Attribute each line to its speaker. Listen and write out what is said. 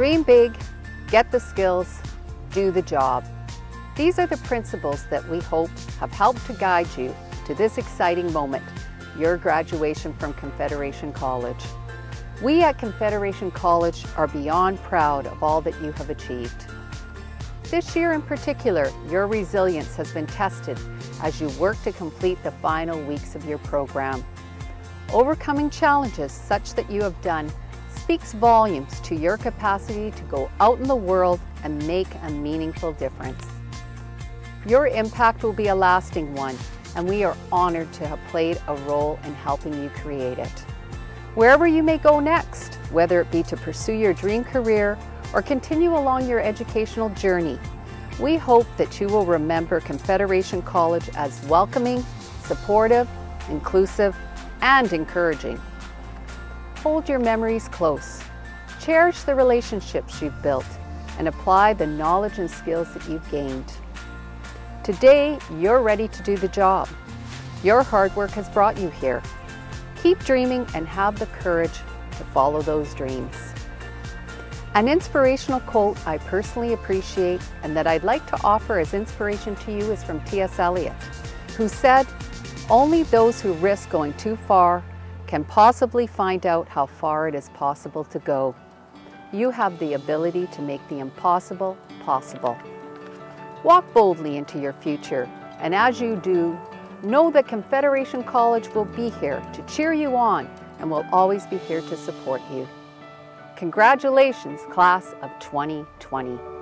Speaker 1: Dream big, get the skills, do the job. These are the principles that we hope have helped to guide you to this exciting moment, your graduation from Confederation College. We at Confederation College are beyond proud of all that you have achieved. This year in particular, your resilience has been tested as you work to complete the final weeks of your program. Overcoming challenges such that you have done speaks volumes to your capacity to go out in the world and make a meaningful difference. Your impact will be a lasting one, and we are honored to have played a role in helping you create it. Wherever you may go next, whether it be to pursue your dream career or continue along your educational journey. We hope that you will remember Confederation College as welcoming, supportive, inclusive, and encouraging. Hold your memories close. Cherish the relationships you've built and apply the knowledge and skills that you've gained. Today, you're ready to do the job. Your hard work has brought you here. Keep dreaming and have the courage to follow those dreams. An inspirational quote I personally appreciate and that I'd like to offer as inspiration to you is from T.S. Eliot, who said, Only those who risk going too far can possibly find out how far it is possible to go. You have the ability to make the impossible possible. Walk boldly into your future, and as you do, know that Confederation College will be here to cheer you on and will always be here to support you. Congratulations, class of 2020.